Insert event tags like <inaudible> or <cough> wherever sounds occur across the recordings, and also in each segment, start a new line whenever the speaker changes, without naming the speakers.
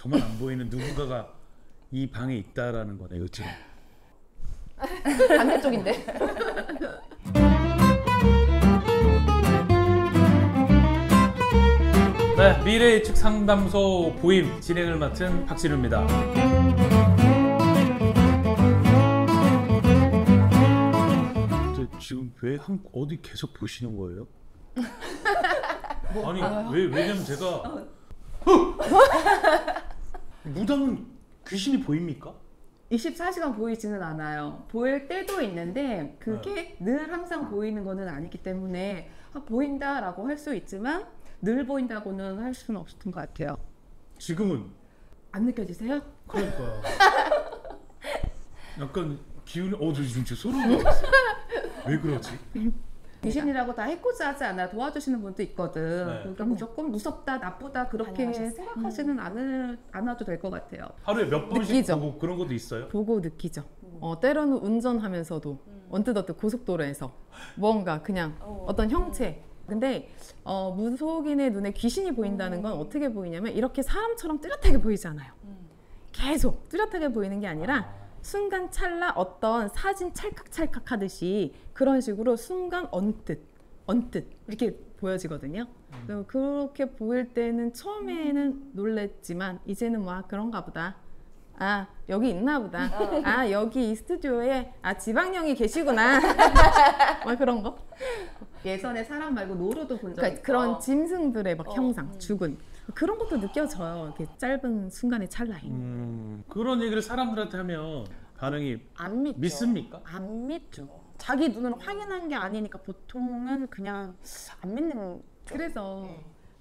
저만 안 보이는 누군가가 이 방에 있다라는 거네요, 지금.
반대쪽인데.
네, 미래 예측 상담소 보임 진행을 맡은 박진우입니다. 저 지금 왜 한 어디 계속 보시는 거예요? 아니 왜 왜냐면 제가 <laughs> <laughs> 무당은 귀신이 보입니까?
24시간 보이지는 않아요. 보일 때도 있는데 그게 늘 항상 보이는 거는 아니기 때문에 아, 보인다라고 할 수 있지만 늘 보인다고는 할 수는 없었던 것 같아요.
지금은
안 느껴지세요?
그러니까 <laughs> 약간 기운이 어 저 지금 저 소름 돋았어. 왜 그러지? <laughs>
귀신이라고 다 해코지 하지 않아 도와주시는 분도 있거든.
네.
그러니까 무조건 무섭다, 나쁘다 그렇게
당연하셨어요.
생각하지는 않을, 않아도 될 것 같아요.
하루에 몇 번씩
느끼죠.
보고 그런 것도 있어요?
보고 느끼죠.
어, 때로는 운전하면서도 언뜻 언뜻 고속도로에서 뭔가 그냥 어떤 형체. 근데 어, 무속인의 눈에 귀신이 보인다는 건 어떻게 보이냐면 이렇게 사람처럼 뚜렷하게 보이지 않아요. 계속 뚜렷하게 보이는 게 아니라 순간 찰나 어떤 사진 찰칵찰칵 하듯이 그런 식으로 순간 언뜻 언뜻 이렇게 보여지거든요. 그래서 그렇게 보일 때는 처음에는 놀랬지만 이제는 와 그런가 보다. 아 여기 있나 보다. 아 여기 이 스튜디오에 아 지방령이 계시구나. <laughs> 막 그런 거.
예전에 사람 말고 노루도 본적
그러니까
있어.
그런 짐승들의 막
어,
형상, 죽은 그런 것도 느껴져요. 이렇게 짧은 순간의 찰나에.
음, 그런 얘기를 사람들한테 하면 반응이
안 믿죠.
믿습니까?
안 믿죠. 자기 눈으로 확인한 게 아니니까 보통은 그냥 안 믿는.
그래서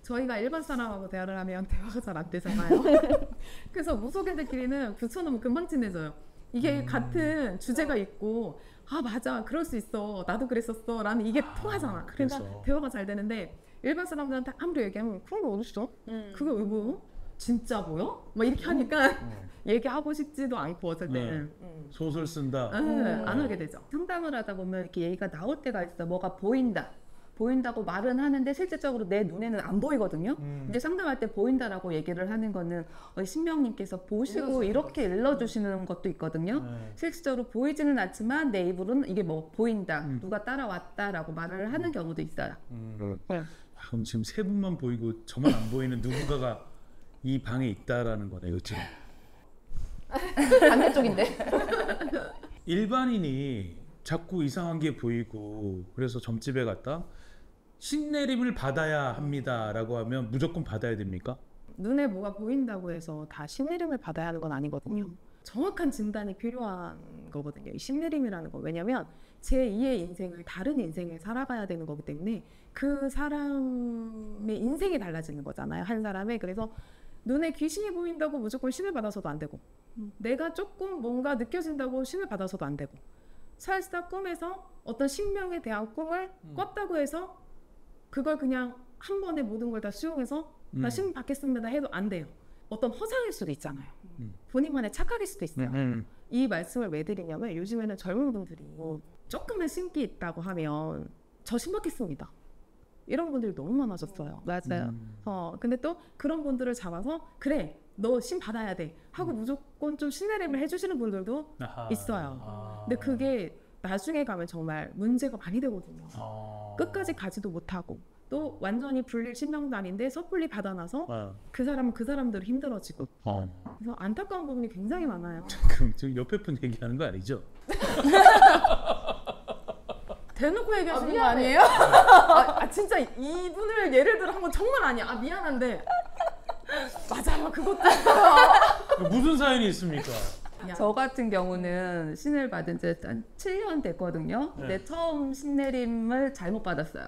저희가 일반 사람하고 대화를 하면 대화가 잘 안 되잖아요. <laughs> 그래서 무속인들끼리는 붙여놓으면 금방 친해져요. 이게 같은 주제가 있고 아 맞아 그럴 수 있어 나도 그랬었어 라는 이게 통하잖아. 그래서
그래서.
대화가 잘 되는데 일반 사람들한테 아무리 얘기하면 그런 거 어딨어? 그게 왜 보여? 진짜 보여? 막 이렇게 하니까 <laughs> 얘기하고 싶지도 않고 어쩔
네.
때는
소설 쓴다.
응, 안 하게 되죠.
상담을 하다 보면 이렇게 얘기가 나올 때가 있어. 뭐가 보인다. 보인다고 말은 하는데 실질적으로 내 눈에는 안 보이거든요.
음.
근데 상담할 때 보인다라고 얘기를 하는 거는 어, 신명님께서 보시고 이렇게 일러주시는 것도 있거든요.
네.
실질적으로 보이지는 않지만 내 입으로는 이게 뭐 보인다,
음.
누가 따라왔다라고 말을 하는 경우도 있어요.
음.
네.
아, 그럼 지금 세 분만 보이고 저만 안 보이는 누군가가 이 방에 있다라는 거네요, 지금.
반대쪽인데.
일반인이 자꾸 이상한 게 보이고 그래서 점집에 갔다 신내림을 받아야 합니다라고 하면 무조건 받아야 됩니까?
눈에 뭐가 보인다고 해서 다 신내림을 받아야 하는 건 아니거든요. 정확한 진단이 필요한 거거든요. 이 신내림이라는 거. 왜냐면 제 2의 인생을 다른 인생을 살아가야 되는 거기 때문에 그 사람의 인생이 달라지는 거잖아요. 한 사람의. 그래서 눈에 귀신이 보인다고 무조건 신을 받아서도 안 되고 내가 조금 뭔가 느껴진다고 신을 받아서도 안 되고 살다 꿈에서 어떤 신명에 대한 꿈을 꿨다고 해서 그걸 그냥 한 번에 모든 걸 다 수용해서
음.
나신 받겠습니다 해도 안 돼요. 어떤 허상일 수도 있잖아요.
음.
본인만의 착각일 수도 있어요.
음.
이 말씀을 왜 드리냐면 요즘에는 젊은 분들이 조금만 신기 있다고 하면 저 신받겠습니다. 이런 분들이 너무 많아졌어요.
맞아요.
음.
어, 근데 또 그런 분들을 잡아서 그래 너 신 받아야 돼 하고 무조건 좀 신뢰를 해주시는 분들도
아하.
있어요.
아.
근데 그게 나중에 가면 정말 문제가 많이 되거든요.
아.
끝까지 가지도 못하고 또 완전히 불릴 신명단인데 섣불리 받아놔서
아.
그 사람은 그 사람대로 힘들어지고
어.
그래서 안타까운 부분이 굉장히 많아요. <laughs>
지금 옆에 분 얘기하는 거 아니죠? <laughs>
대놓고 얘기하시는
아,
거
미안해.
아니에요? 아, 아, 진짜 이분을 예를 들어 한건 정말 아니야. 아 미안한데 맞아요 그것도 <laughs>
무슨 사연이 있습니까?
저 같은 경우는 신을 받은 지 한 7년 됐거든요. 근데
네.
처음 신내림을 잘못 받았어요.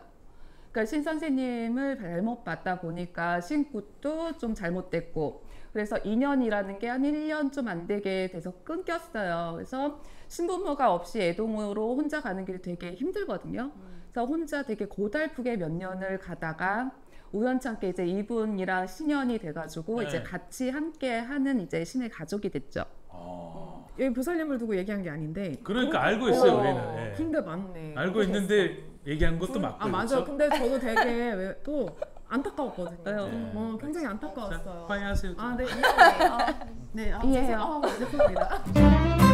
그러니까 신 선생님을 잘못 받다 보니까 신굿도 좀 잘못됐고 그래서 2년이라는 게 한 1년 좀 안 되게 돼서 끊겼어요. 그래서 신부모가 없이 애동으로 혼자 가는 길이 되게 힘들거든요. 그래서 혼자 되게 고달프게 몇 년을 가다가 우연찮게 이제 이분이랑 신연이 돼가지고
네.
이제 같이 함께 하는 이제 신의 가족이 됐죠.
아.
여기 부살림을 두고 얘기한 게 아닌데
그러니까 알고 있어요,
어,
우리는. 예.
근데 맞네.
알고 있는데 얘기한 것도 맞고.
아 맞아.
그렇죠?
근데 저도 되게 왜 또 안타까웠거든요.
네.
어, 굉장히
자,
안타까웠어요.
화해하세요.
아, 네, 이해해요. <laughs> 네, 아,
이해해요.
아, 죄송합니다. <laughs>